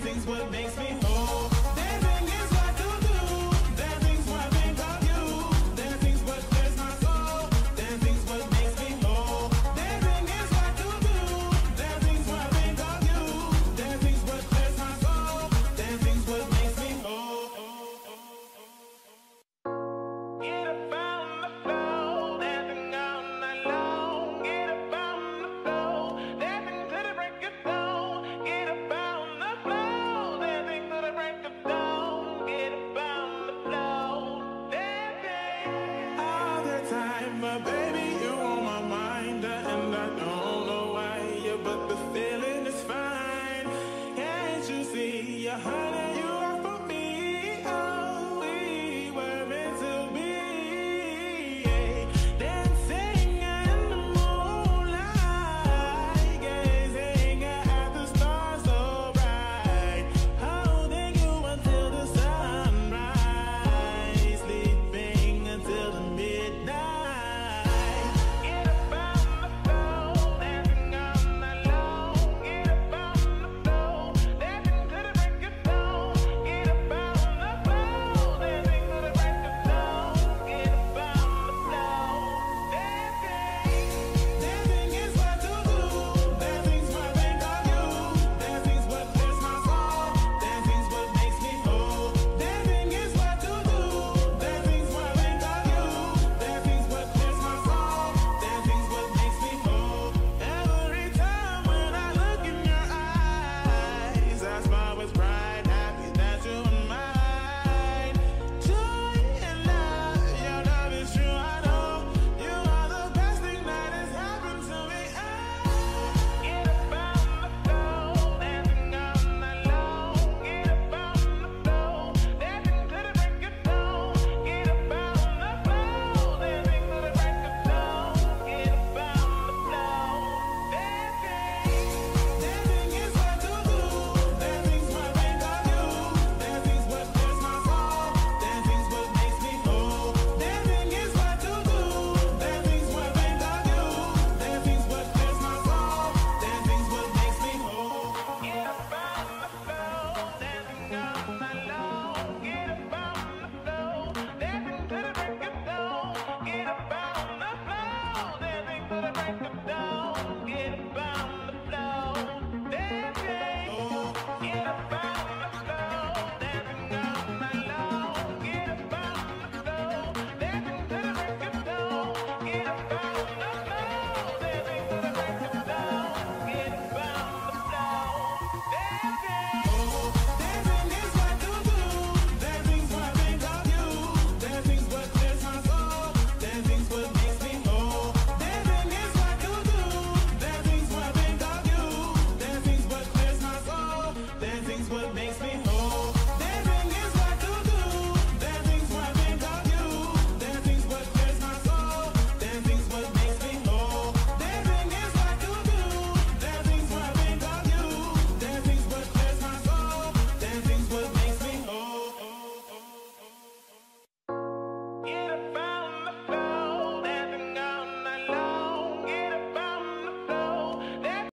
things what makes me